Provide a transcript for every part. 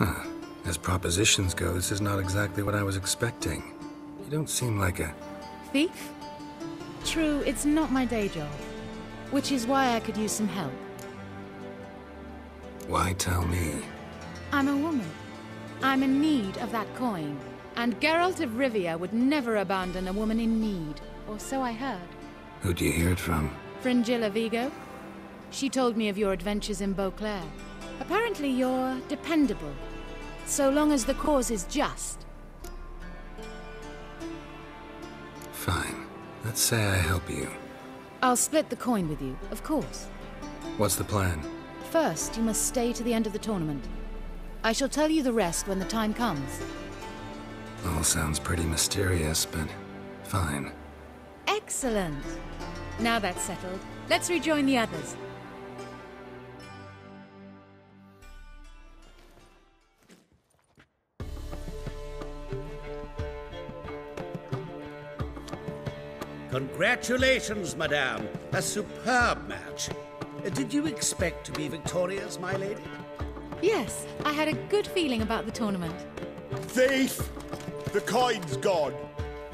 As propositions go, this is not exactly what I was expecting. You don't seem like a... Thief? True, it's not my day job. Which is why I could use some help. Why tell me? I'm a woman. I'm in need of that coin. And Geralt of Rivia would never abandon a woman in need. Or so I heard. Who'd you hear it from? Fringilla Vigo? She told me of your adventures in Beauclair. Apparently you're dependable. So long as the cause is just. Fine. Let's say I help you. I'll split the coin with you, of course. What's the plan? First, you must stay to the end of the tournament. I shall tell you the rest when the time comes. All sounds pretty mysterious, but fine. Excellent. Now that's settled, let's rejoin the others. Congratulations, madame. A superb match. Did you expect to be victorious, my lady? Yes, I had a good feeling about the tournament. Thief! The coin's gone.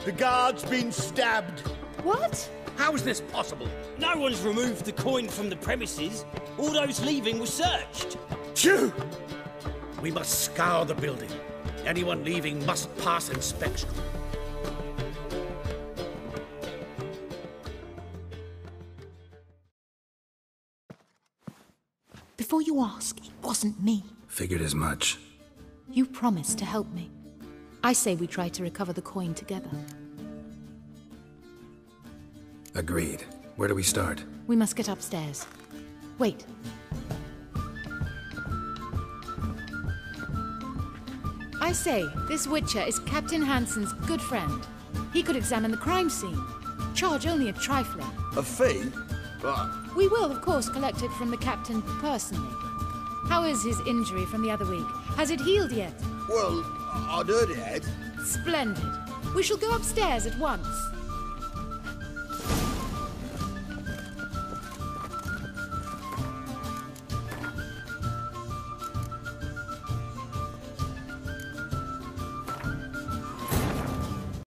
The guard's been stabbed. What? How is this possible? No one's removed the coin from the premises. All those leaving were searched. Phew! We must scour the building. Anyone leaving must pass inspection. Before you ask, it wasn't me. Figured as much. You promised to help me. I say we try to recover the coin together. Agreed. Where do we start? We must get upstairs. Wait. I say, this Witcher is Captain Hansen's good friend. He could examine the crime scene. Charge only a trifling. A fee? We will, of course, collect it from the captain personally. How is his injury from the other week? Has it healed yet? Well, I'd heard it had. Splendid. We shall go upstairs at once.